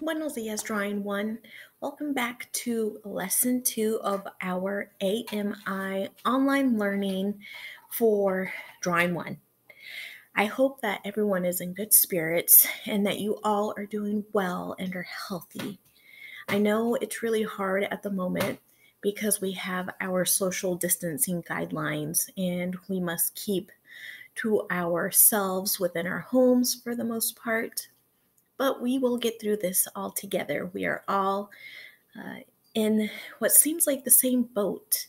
Buenos dias, drawing one. Welcome back to lesson two of our AMI online learning for drawing one. I hope that everyone is in good spirits and that you all are doing well and are healthy. I know it's really hard at the moment because we have our social distancing guidelines and we must keep to ourselves within our homes for the most part but we will get through this all together. We are all uh, in what seems like the same boat.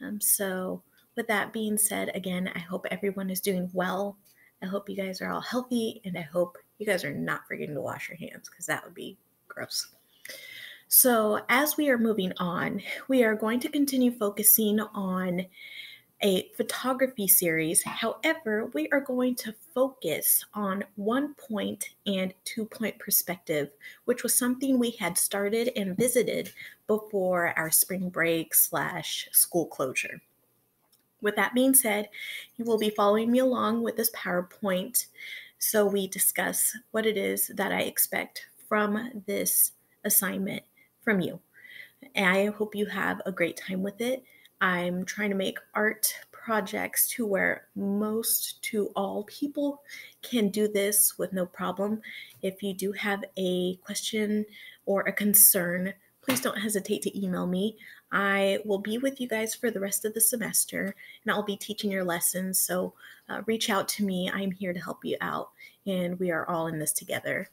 Um, so, with that being said, again, I hope everyone is doing well. I hope you guys are all healthy, and I hope you guys are not forgetting to wash your hands because that would be gross. So, as we are moving on, we are going to continue focusing on a photography series. However, we are going to focus on one point and two point perspective, which was something we had started and visited before our spring break slash school closure. With that being said, you will be following me along with this PowerPoint so we discuss what it is that I expect from this assignment from you. And I hope you have a great time with it. I'm trying to make art projects to where most to all people can do this with no problem. If you do have a question or a concern, please don't hesitate to email me. I will be with you guys for the rest of the semester and I'll be teaching your lessons. So uh, reach out to me. I'm here to help you out and we are all in this together.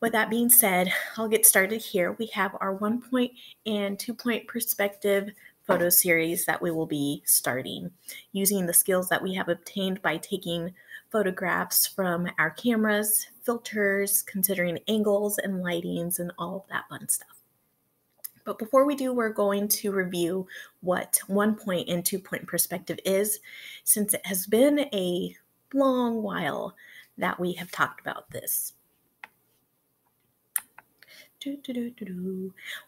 With that being said, I'll get started here. We have our one point and two point perspective photo series that we will be starting using the skills that we have obtained by taking photographs from our cameras, filters, considering angles and lightings, and all of that fun stuff. But before we do, we're going to review what one point and two point perspective is, since it has been a long while that we have talked about this.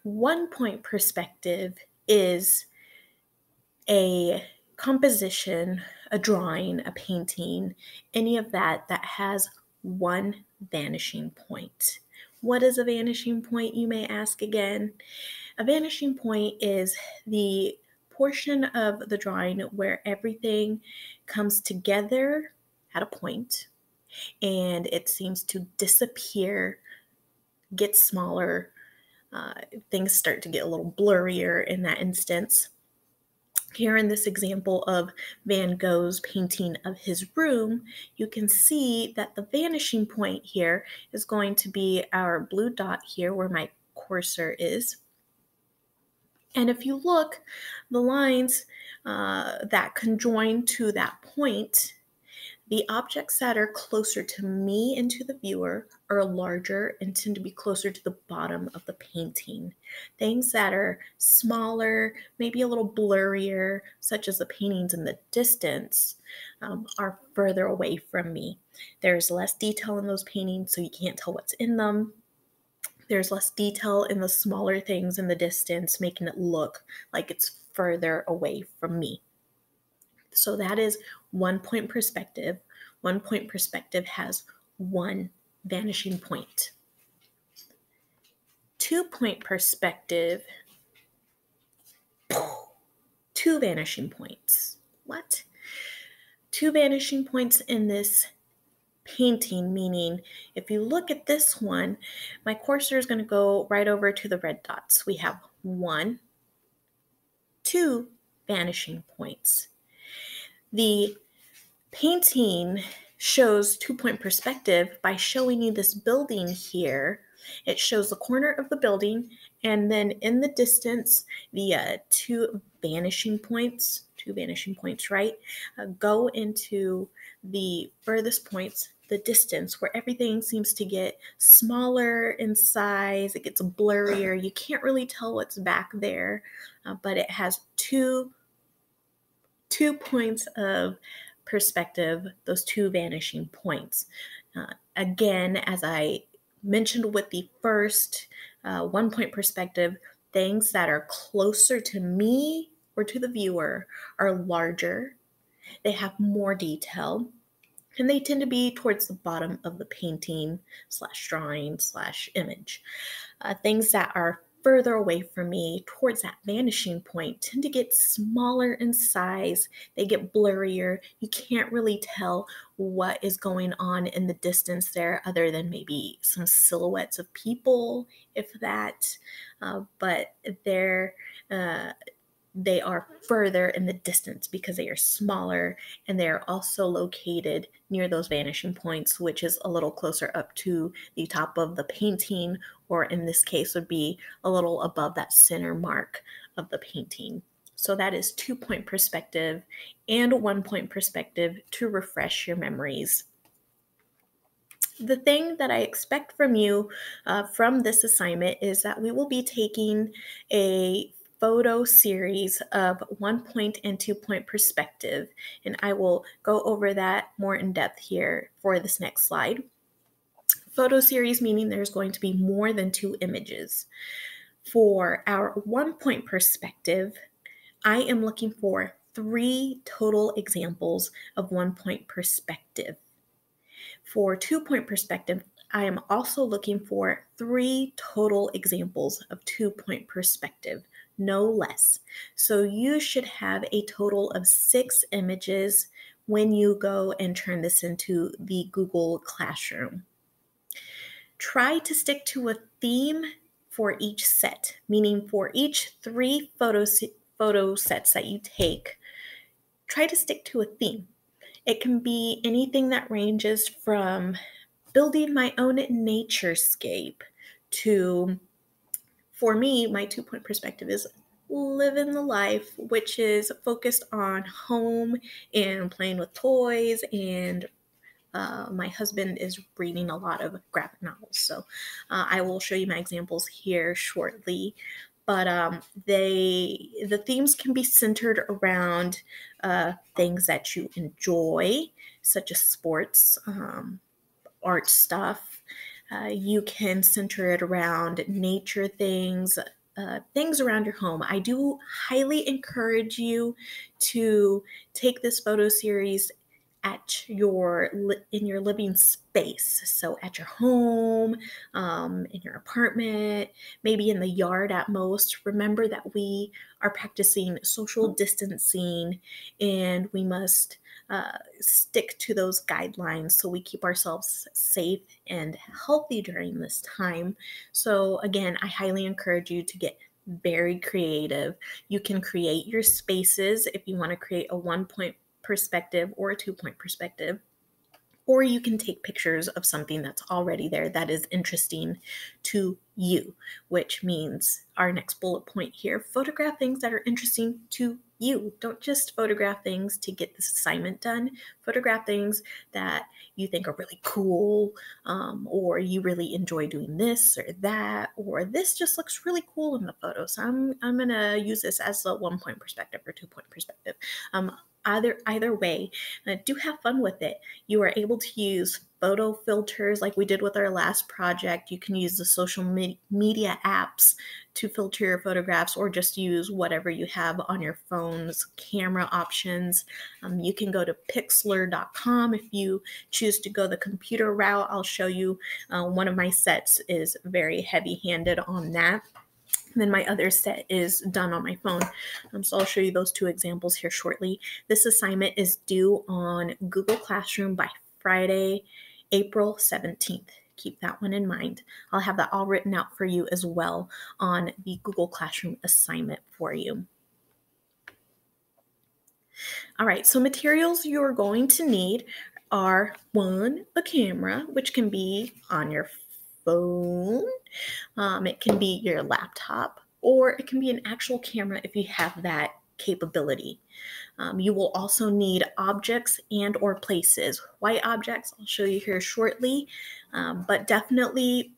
One point perspective is a composition, a drawing, a painting, any of that that has one vanishing point. What is a vanishing point, you may ask again? A vanishing point is the portion of the drawing where everything comes together at a point and it seems to disappear, get smaller. Uh, things start to get a little blurrier in that instance. Here in this example of Van Gogh's painting of his room, you can see that the vanishing point here is going to be our blue dot here where my cursor is. And if you look, the lines uh, that conjoin to that point the objects that are closer to me and to the viewer are larger and tend to be closer to the bottom of the painting. Things that are smaller, maybe a little blurrier, such as the paintings in the distance, um, are further away from me. There's less detail in those paintings, so you can't tell what's in them. There's less detail in the smaller things in the distance, making it look like it's further away from me. So that is one point perspective. One point perspective has one vanishing point. Two point perspective, two vanishing points. What? Two vanishing points in this painting, meaning if you look at this one, my cursor is going to go right over to the red dots. We have one, two vanishing points. The painting shows two point perspective by showing you this building here. It shows the corner of the building, and then in the distance, the uh, two vanishing points, two vanishing points, right, uh, go into the furthest points, the distance, where everything seems to get smaller in size, it gets blurrier. You can't really tell what's back there, uh, but it has two two points of perspective, those two vanishing points. Uh, again, as I mentioned with the first uh, one point perspective, things that are closer to me or to the viewer are larger, they have more detail, and they tend to be towards the bottom of the painting slash drawing slash image. Uh, things that are further away from me towards that vanishing point tend to get smaller in size. They get blurrier. You can't really tell what is going on in the distance there, other than maybe some silhouettes of people, if that. Uh, but they're uh, they are further in the distance because they are smaller and they are also located near those vanishing points, which is a little closer up to the top of the painting, or in this case, would be a little above that center mark of the painting. So that is two point perspective and one point perspective to refresh your memories. The thing that I expect from you uh, from this assignment is that we will be taking a photo series of one point and two point perspective. And I will go over that more in depth here for this next slide. Photo series meaning there's going to be more than two images. For our one point perspective, I am looking for three total examples of one point perspective. For two point perspective, I am also looking for three total examples of two point perspective no less. So you should have a total of six images when you go and turn this into the Google Classroom. Try to stick to a theme for each set, meaning for each three photo, photo sets that you take, try to stick to a theme. It can be anything that ranges from building my own naturescape to for me, my two point perspective is living the life, which is focused on home and playing with toys. And uh, my husband is reading a lot of graphic novels. So uh, I will show you my examples here shortly. But um, they the themes can be centered around uh, things that you enjoy, such as sports, um, art stuff, uh, you can center it around nature things, uh, things around your home. I do highly encourage you to take this photo series at your in your living space so at your home um, in your apartment maybe in the yard at most remember that we are practicing social distancing and we must uh, stick to those guidelines so we keep ourselves safe and healthy during this time. So, again, I highly encourage you to get very creative. You can create your spaces if you want to create a one point perspective or a two point perspective or you can take pictures of something that's already there that is interesting to you, which means our next bullet point here photograph things that are interesting to you. Don't just photograph things to get this assignment done. Photograph things that you think are really cool, um, or you really enjoy doing this or that, or this just looks really cool in the photo. So I'm I'm gonna use this as a one point perspective or two point perspective. Um, either either way, uh, do have fun with it. You are able to use photo filters like we did with our last project. You can use the social me- media apps to filter your photographs or just use whatever you have on your phone's camera options. Um, you can go to pixlr.com if you choose to go the computer route. I'll show you uh, one of my sets is very heavy handed on that. And then my other set is done on my phone. Um, so I'll show you those two examples here shortly. This assignment is due on Google Classroom by Friday, April 17th. Keep that one in mind. I'll have that all written out for you as well on the Google Classroom assignment for you. All right, so materials you're going to need are one, a camera, which can be on your phone, um, it can be your laptop, or it can be an actual camera if you have that capability. Um, you will also need objects and or places. White objects, I'll show you here shortly, um, but definitely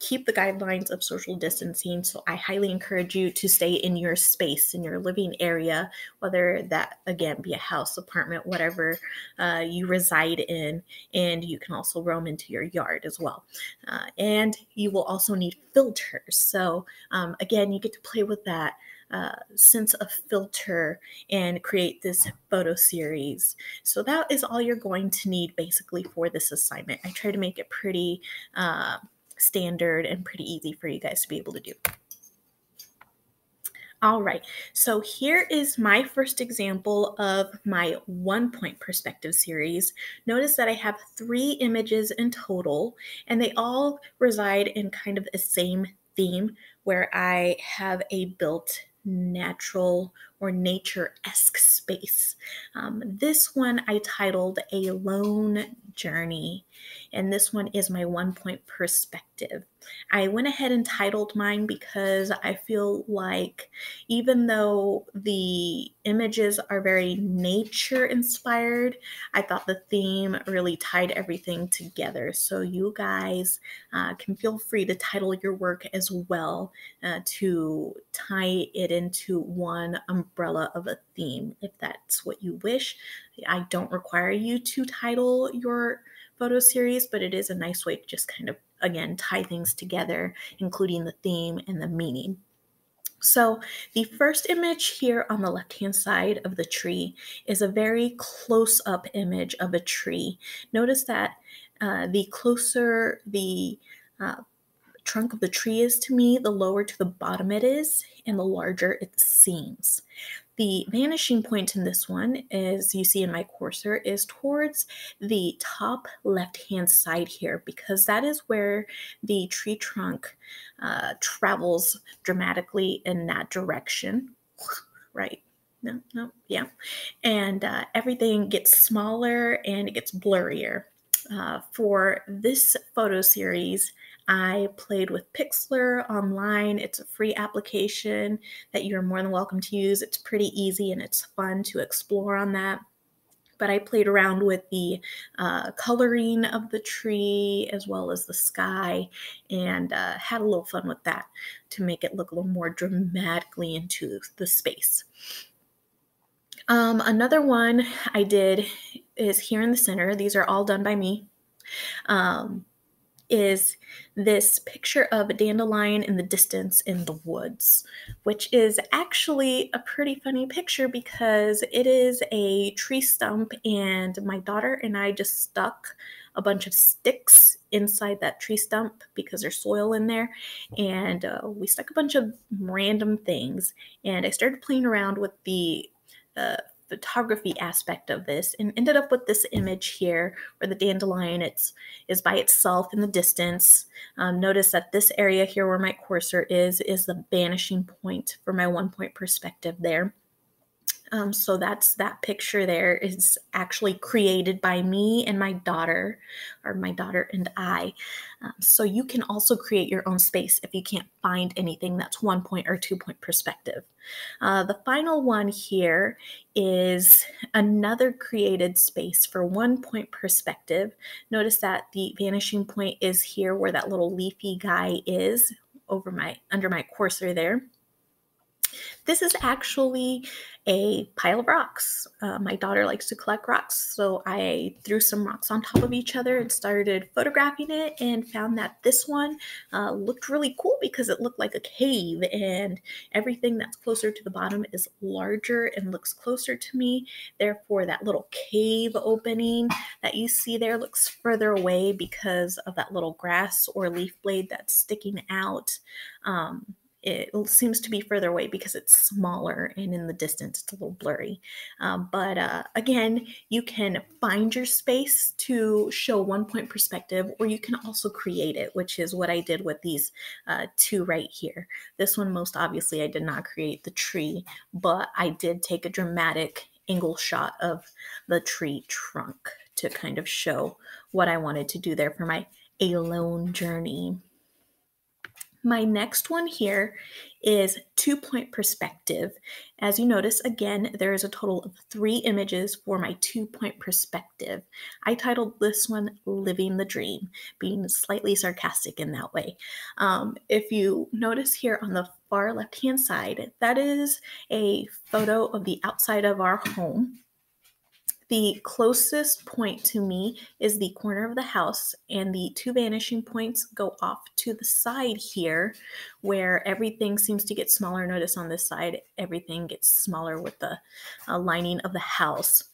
keep the guidelines of social distancing. So I highly encourage you to stay in your space, in your living area, whether that again be a house, apartment, whatever uh, you reside in. And you can also roam into your yard as well. Uh, and you will also need filters. So um, again, you get to play with that uh, sense of filter and create this photo series. So that is all you're going to need basically for this assignment. I try to make it pretty uh, standard and pretty easy for you guys to be able to do. All right, so here is my first example of my one point perspective series. Notice that I have three images in total, and they all reside in kind of the same theme where I have a built natural or nature esque space. Um, this one I titled A Lone Journey, and this one is my one point perspective. I went ahead and titled mine because I feel like even though the images are very nature inspired, I thought the theme really tied everything together. So you guys uh, can feel free to title your work as well uh, to tie it into one umbrella of a theme if that's what you wish. I don't require you to title your photo series, but it is a nice way to just kind of, again, tie things together, including the theme and the meaning. So, the first image here on the left hand side of the tree is a very close up image of a tree. Notice that uh, the closer the uh, trunk of the tree is to me, the lower to the bottom it is, and the larger it seems. The vanishing point in this one, as you see in my cursor, is towards the top left-hand side here because that is where the tree trunk uh, travels dramatically in that direction, right? No, no, yeah. And uh, everything gets smaller and it gets blurrier. Uh, for this photo series, I played with Pixlr online. It's a free application that you're more than welcome to use. It's pretty easy and it's fun to explore on that. But I played around with the uh, coloring of the tree as well as the sky and uh, had a little fun with that to make it look a little more dramatically into the space. Um, another one I did is here in the center. These are all done by me. Um, is this picture of a dandelion in the distance in the woods, which is actually a pretty funny picture because it is a tree stump, and my daughter and I just stuck a bunch of sticks inside that tree stump because there's soil in there. And uh, we stuck a bunch of random things. And I started playing around with the uh, photography aspect of this and ended up with this image here where the dandelion it's is by itself in the distance. Um, notice that this area here where my cursor is is the vanishing point for my one point perspective there um, so that's that picture there is actually created by me and my daughter, or my daughter and I. Um, so you can also create your own space if you can't find anything that's one point or two point perspective. Uh, the final one here is another created space for one point perspective. Notice that the vanishing point is here where that little leafy guy is over my under my cursor there. This is actually a pile of rocks. Uh, my daughter likes to collect rocks, so I threw some rocks on top of each other and started photographing it and found that this one uh, looked really cool because it looked like a cave and everything that's closer to the bottom is larger and looks closer to me. Therefore, that little cave opening that you see there looks further away because of that little grass or leaf blade that's sticking out. Um, it seems to be further away because it's smaller and in the distance it's a little blurry. Um, but uh, again, you can find your space to show one point perspective, or you can also create it, which is what I did with these uh, two right here. This one, most obviously, I did not create the tree, but I did take a dramatic angle shot of the tree trunk to kind of show what I wanted to do there for my alone journey. My next one here is two point perspective. As you notice, again, there is a total of three images for my two point perspective. I titled this one Living the Dream, being slightly sarcastic in that way. Um, if you notice here on the far left hand side, that is a photo of the outside of our home. The closest point to me is the corner of the house, and the two vanishing points go off to the side here where everything seems to get smaller. Notice on this side, everything gets smaller with the uh, lining of the house.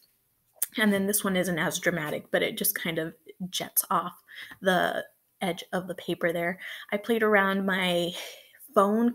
And then this one isn't as dramatic, but it just kind of jets off the edge of the paper there. I played around my phone